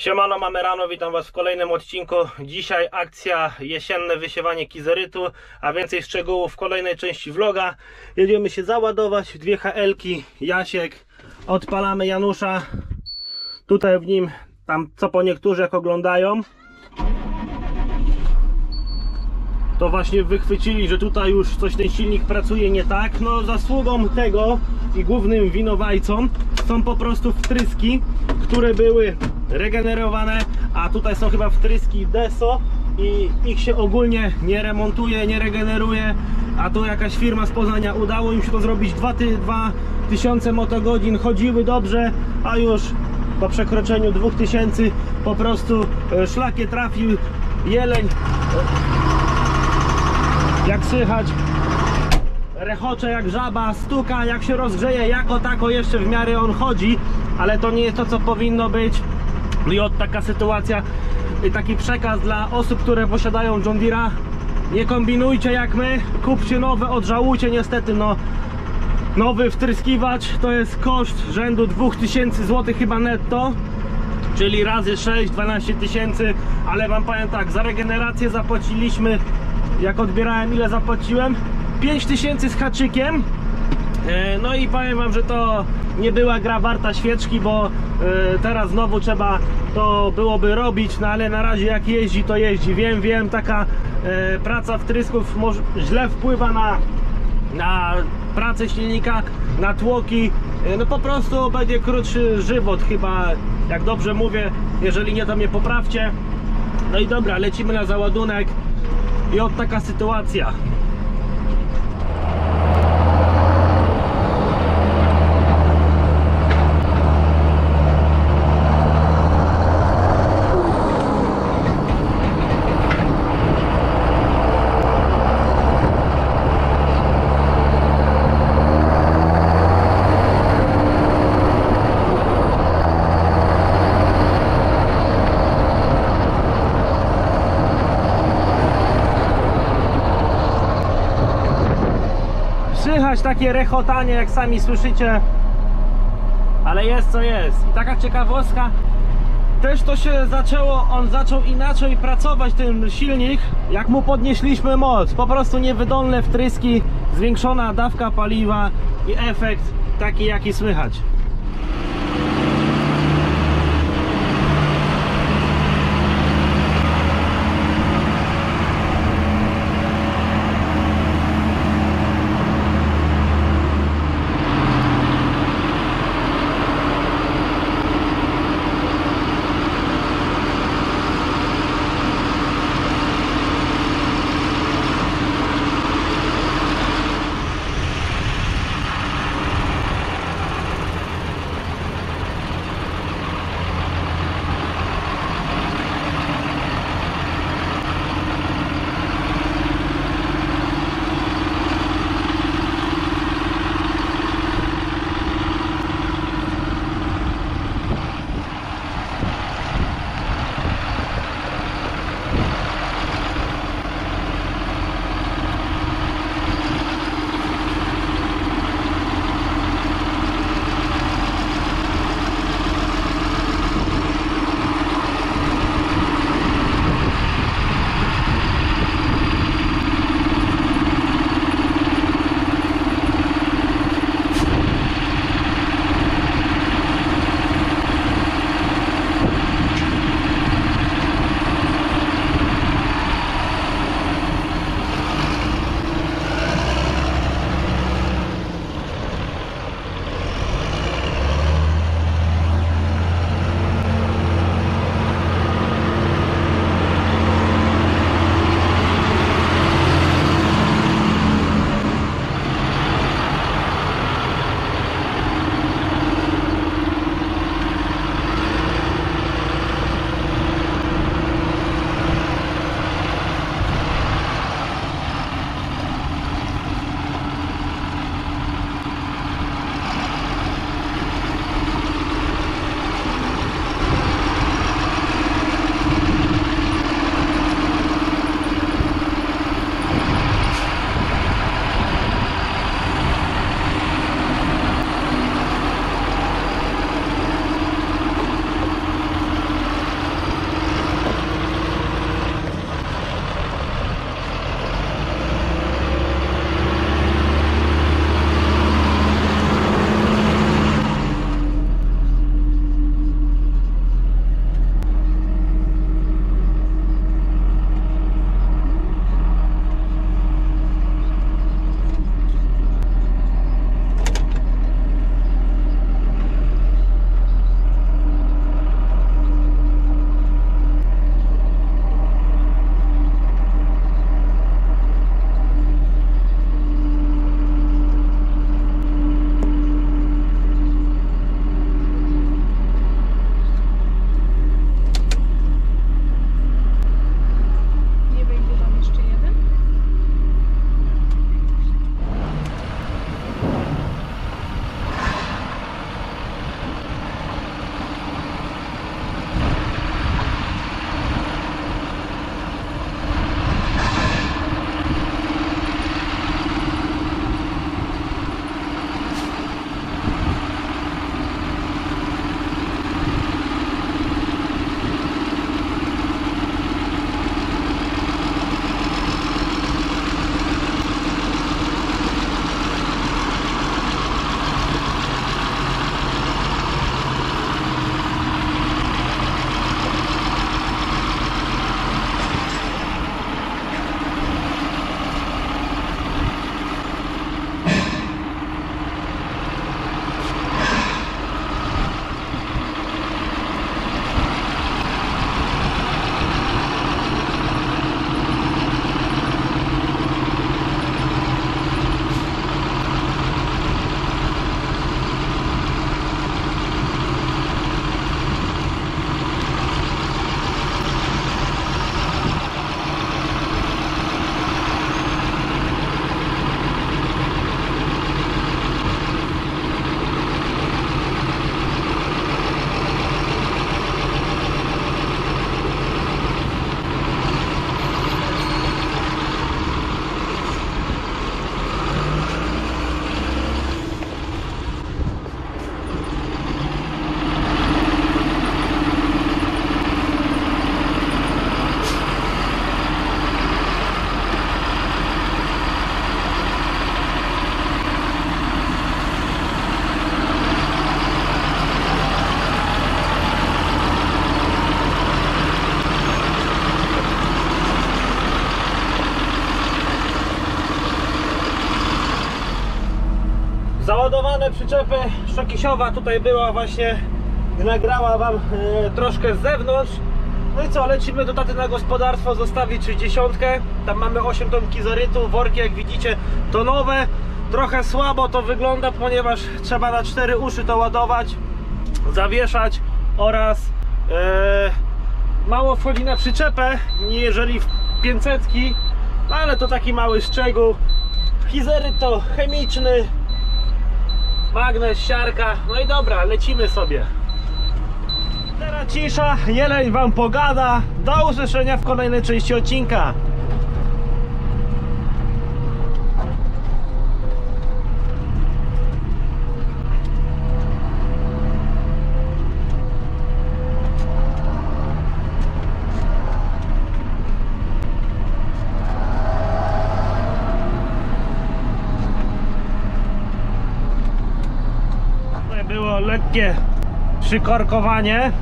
Siemano, mamy rano, witam Was w kolejnym odcinku. Dzisiaj akcja jesienne wysiewanie kizerytu, a więcej szczegółów w kolejnej części vloga. Jedziemy się załadować, dwie HL-ki, Jasiek, odpalamy Janusza. Tutaj w nim, tam co po niektórzy jak oglądają, to właśnie wychwycili, że tutaj już coś ten silnik pracuje nie tak. No zasługą tego i głównym winowajcą są po prostu wtryski, które były regenerowane, a tutaj są chyba wtryski DESO i ich się ogólnie nie remontuje, nie regeneruje, a tu jakaś firma z Poznania. Udało im się to zrobić. 2000 motogodzin, chodziły dobrze, a już po przekroczeniu 2000 po prostu e, szlakie trafił jeleń jak słychać rechocze jak żaba, stuka jak się rozgrzeje, jako tako jeszcze w miarę on chodzi ale to nie jest to co powinno być. No i od taka sytuacja i taki przekaz dla osób, które posiadają John Deere'a. Nie kombinujcie jak my, kupcie nowe, odżałujcie niestety no. Nowy wtryskiwacz to jest koszt rzędu 2000 zł chyba netto czyli razy 6, 12 tysięcy ale wam powiem tak, za regenerację zapłaciliśmy jak odbierałem ile zapłaciłem 5000 z haczykiem E, no i powiem wam, że to nie była gra warta świeczki, bo e, teraz znowu trzeba to byłoby robić, no ale na razie jak jeździ, to jeździ. Wiem, wiem, taka e, praca wtrysków źle wpływa na, na pracę silnika, na tłoki. No po prostu będzie krótszy żywot chyba, jak dobrze mówię. Jeżeli nie, to mnie poprawcie. No i dobra, lecimy na załadunek i od taka sytuacja. Słychać takie rechotanie, jak sami słyszycie. Ale jest co jest. I taka ciekawostka, też to się zaczęło, on zaczął inaczej pracować ten silnik, jak mu podnieśliśmy moc. Po prostu niewydolne wtryski, zwiększona dawka paliwa i efekt taki jaki słychać. Przyczepy Szokisiowa tutaj była właśnie nagrała wam e, troszkę z zewnątrz. No i co, lecimy do taty na gospodarstwo zostawić 60 tam mamy 8 ton kizorytu, worki jak widzicie tonowe trochę słabo to wygląda, ponieważ trzeba na 4 uszy to ładować zawieszać oraz e, mało wchodzi na przyczepę, jeżeli w 500 no ale to taki mały szczegół. Hizery to chemiczny magnes, siarka. No i dobra, lecimy sobie. Teraz cisza, jeleń wam pogada. Do usłyszenia w kolejnej części odcinka Tutaj było lekkie przykorkowanie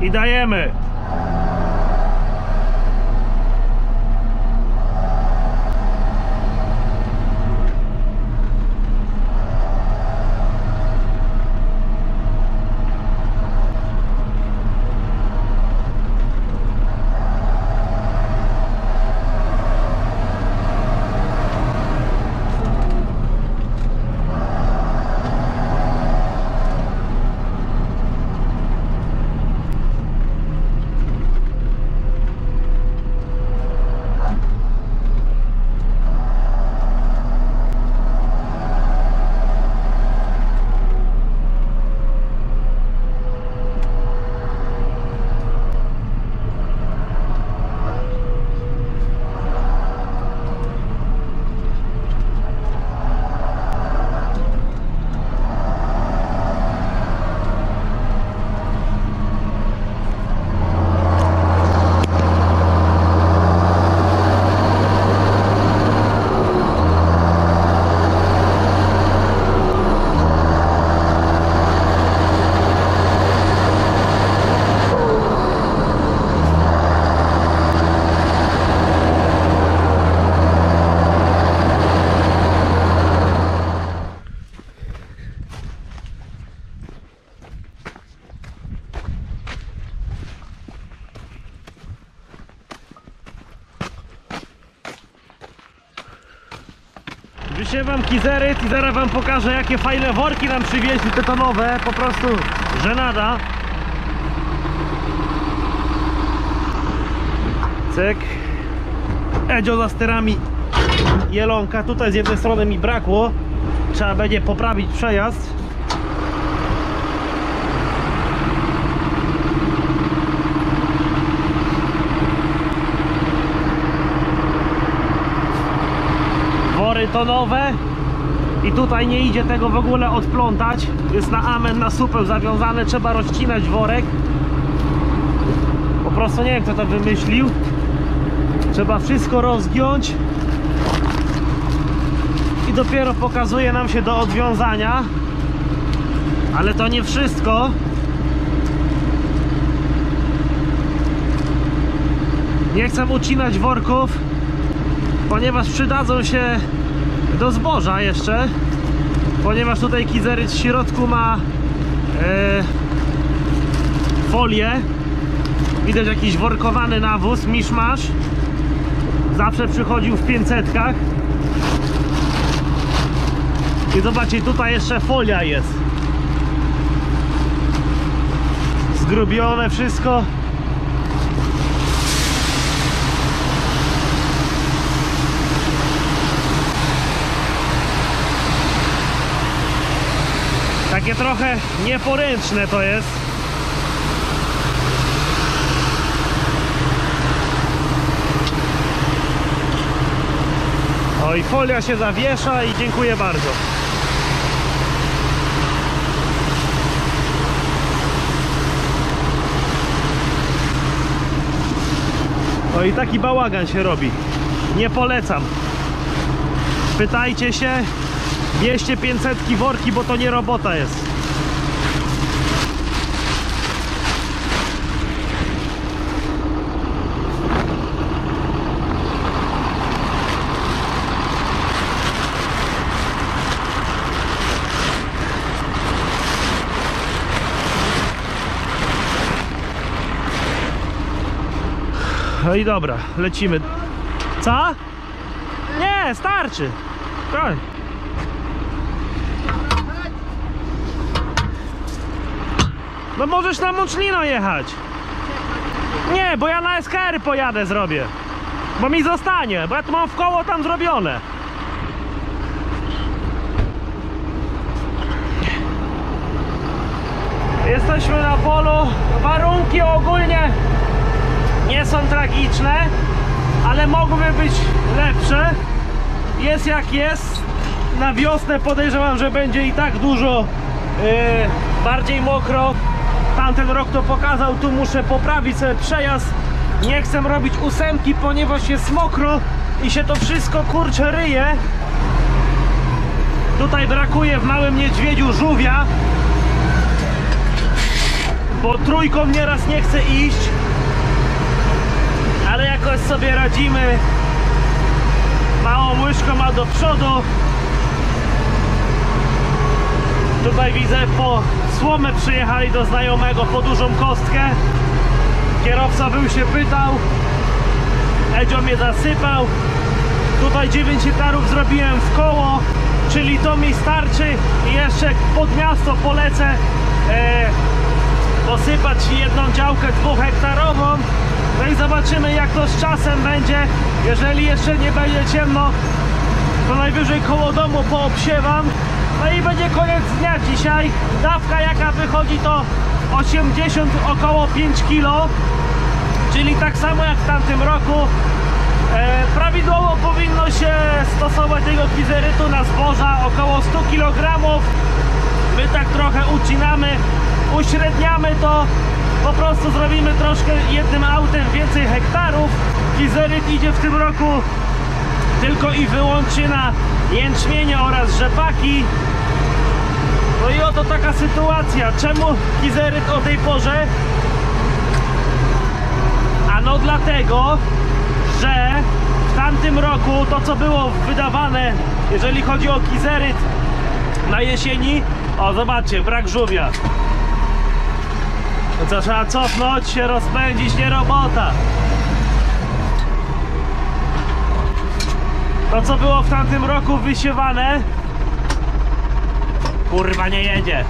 i dajemy. Wysiewam kizeryt i zaraz wam pokażę jakie fajne worki nam przywieźli te tonowe, po prostu żenada. Cyk. Edzio za sterami jelonka. Tutaj z jednej strony mi brakło. Trzeba będzie poprawić przejazd. Tonowe i tutaj nie idzie tego w ogóle odplątać. Jest na amen, na supeł zawiązane trzeba rozcinać worek. Po prostu nie wiem kto to wymyślił. Trzeba wszystko rozgiąć. I dopiero pokazuje nam się do odwiązania. Ale to nie wszystko. Nie chcę ucinać worków ponieważ przydadzą się do zboża jeszcze ponieważ tutaj kizeryt w środku ma e, folię. Widać jakiś workowany nawóz, miszmasz zawsze przychodził w 500 i zobaczcie tutaj jeszcze folia jest. Zgrubione wszystko Takie trochę nieporęczne to jest. O i folia się zawiesza i dziękuję bardzo. No i taki bałagan się robi. Nie polecam. Pytajcie się, Bierzcie 500 worki, bo to nie robota jest. No i dobra, lecimy. Co? Nie, starczy. Koń. No możesz na Mocznino jechać. Nie, bo ja na SKR pojadę zrobię. Bo mi zostanie, bo ja tu mam w koło tam zrobione. Jesteśmy na polu. Warunki ogólnie nie są tragiczne, ale mogłyby być lepsze. Jest jak jest. Na wiosnę podejrzewam, że będzie i tak dużo yy, bardziej mokro. Tamten rok to pokazał, tu muszę poprawić sobie przejazd. Nie chcę robić ósemki, ponieważ jest mokro i się to wszystko kurcze ryje. Tutaj brakuje w Małym Niedźwiedziu żółwia, bo trójką nieraz nie chce iść ale jakoś sobie radzimy małą łyżką ma do przodu tutaj widzę po słomę przyjechali do znajomego po dużą kostkę. Kierowca był się pytał Edzio mnie zasypał. Tutaj 9 hektarów zrobiłem w koło czyli to mi starczy. I jeszcze pod miasto polecę e, posypać jedną działkę dwuhektarową. No i zobaczymy jak to z czasem będzie. Jeżeli jeszcze nie będzie ciemno to najwyżej koło domu poobsiewam no i będzie koniec dnia dzisiaj. Dawka jaka wychodzi to 80 około 5 kg czyli tak samo jak w tamtym roku. E, prawidłowo powinno się stosować tego kizerytu na zboża. Około 100 kg my tak trochę ucinamy. Uśredniamy to. Po prostu zrobimy troszkę jednym autem więcej hektarów. Kizeryt idzie w tym roku tylko i wyłącznie na jęczmienie oraz rzepaki no i oto taka sytuacja. Czemu Kizeryt o tej porze? Ano dlatego że w tamtym roku to co było wydawane jeżeli chodzi o Kizeryt na jesieni o zobaczcie brak żółwia. No co trzeba cofnąć się, rozpędzić, nie robota. To co było w tamtym roku wysiewane Kurwa nie jedzie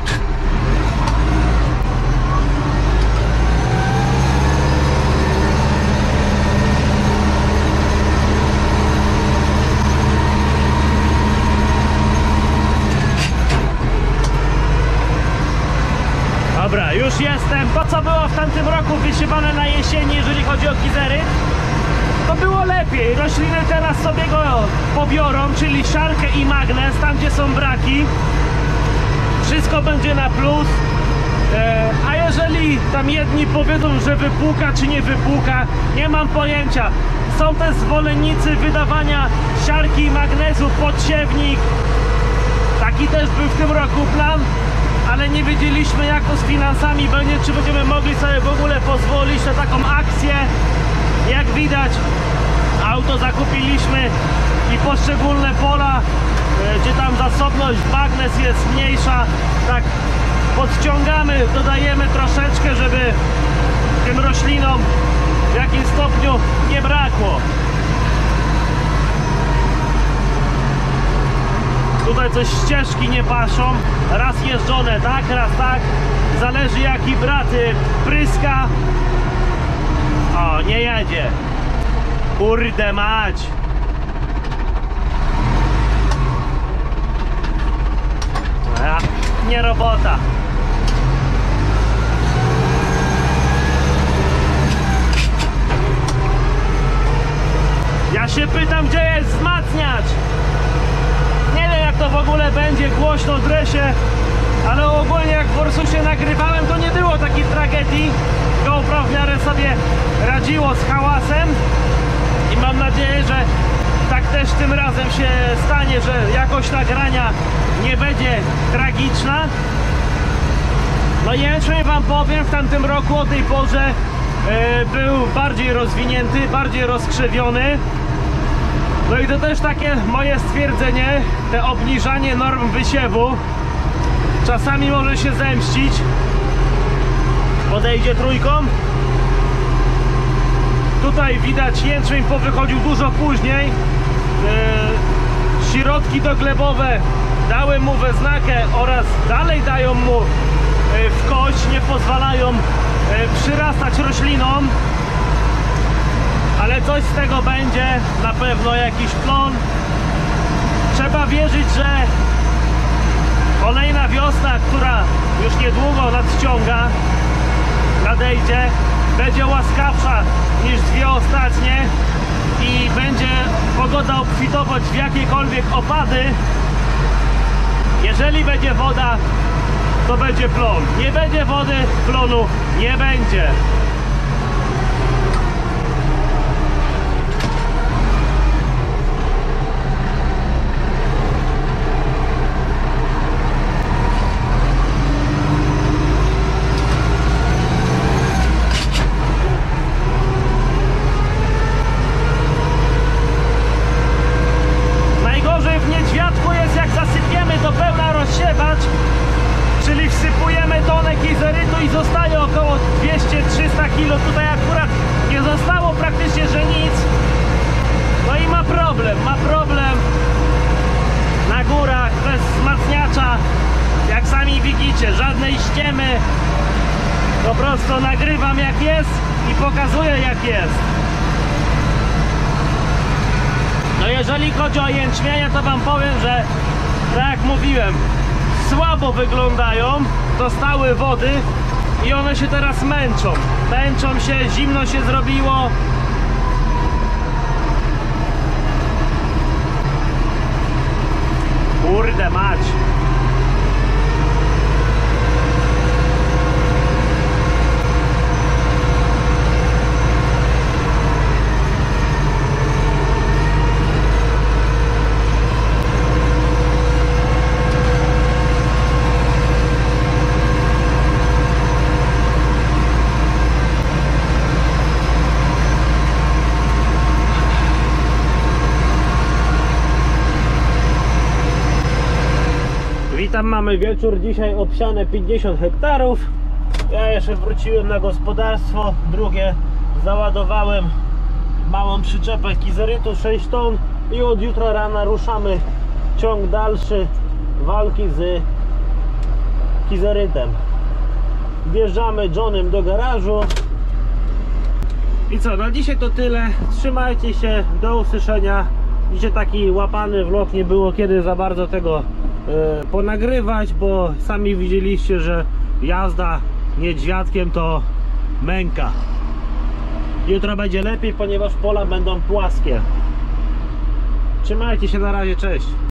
Dobra, już jestem. To co było w tamtym roku wysiewane na jesieni, jeżeli chodzi o kizery, to było lepiej. Rośliny teraz sobie go pobiorą, czyli siarkę i magnes, tam gdzie są braki. Wszystko będzie na plus. E, a jeżeli tam jedni powiedzą, że wypłuka czy nie wypłuka, nie mam pojęcia. Są też zwolennicy wydawania siarki i magnezu podsiewnik. Taki też był w tym roku plan ale nie wiedzieliśmy jak to z finansami będzie, czy będziemy mogli sobie w ogóle pozwolić na taką akcję. Jak widać, auto zakupiliśmy i poszczególne pola, e, gdzie tam zasobność magnes jest mniejsza, tak podciągamy, dodajemy troszeczkę, żeby tym roślinom w jakim stopniu nie brakło. Tutaj coś ścieżki nie paszą. Raz jeżdżone tak, raz tak. Zależy jaki brat y, pryska. O, nie jedzie. Kurde mać. Nie robota. Ja się pytam, gdzie jest wzmacniacz? Nie wiem jak to w ogóle będzie głośno w dresie, ale ogólnie jak w Ursusie nagrywałem, to nie było takiej tragedii. GoPro w miarę sobie radziło z hałasem i mam nadzieję, że tak też tym razem się stanie, że jakość nagrania nie będzie tragiczna. No jęczmień wam powiem, w tamtym roku o tej porze e, był bardziej rozwinięty, bardziej rozkrzewiony. No i to też takie moje stwierdzenie, te obniżanie norm wysiewu czasami może się zemścić. Podejdzie trójką. Tutaj widać jęczmień powychodził dużo później. Yy, środki doglebowe dały mu we znakę oraz dalej dają mu yy, w kość, nie pozwalają yy, przyrastać roślinom. Ale coś z tego będzie, na pewno jakiś plon. Trzeba wierzyć, że kolejna wiosna, która już niedługo nadciąga, nadejdzie, będzie łaskawsza niż dwie ostatnie i będzie pogoda obfitować w jakiekolwiek opady. Jeżeli będzie woda, to będzie plon. Nie będzie wody, plonu nie będzie. Najgorzej w niedźwiadku jest jak zasypiemy do pełna rozsiewać, czyli wsypujemy tonę kizerytu i zostaje około 200-300 kg. Tutaj akurat nie zostało praktycznie, że nic. No i ma problem, ma problem na górach bez wzmacniacza. Jak sami widzicie, żadnej ściemy. Po prostu nagrywam jak jest i pokazuję jak jest. No jeżeli chodzi o jęczmienie, to wam powiem, że tak jak mówiłem, słabo wyglądają, dostały wody i one się teraz męczą. Męczą się, zimno się zrobiło. Kurde mać. Witam, mamy wieczór. Dzisiaj obsiane 50 hektarów. Ja jeszcze wróciłem na gospodarstwo. Drugie załadowałem małą przyczepę kizerytu 6 ton i od jutra rana ruszamy ciąg dalszy walki z kizerytem. Wjeżdżamy Johnem do garażu. I co, na dzisiaj to tyle. Trzymajcie się, do usłyszenia. Dzisiaj taki łapany vlog, nie było kiedy za bardzo tego ponagrywać, bo sami widzieliście, że jazda niedźwiadkiem to męka. Jutro będzie lepiej, ponieważ pola będą płaskie. Trzymajcie się na razie, cześć.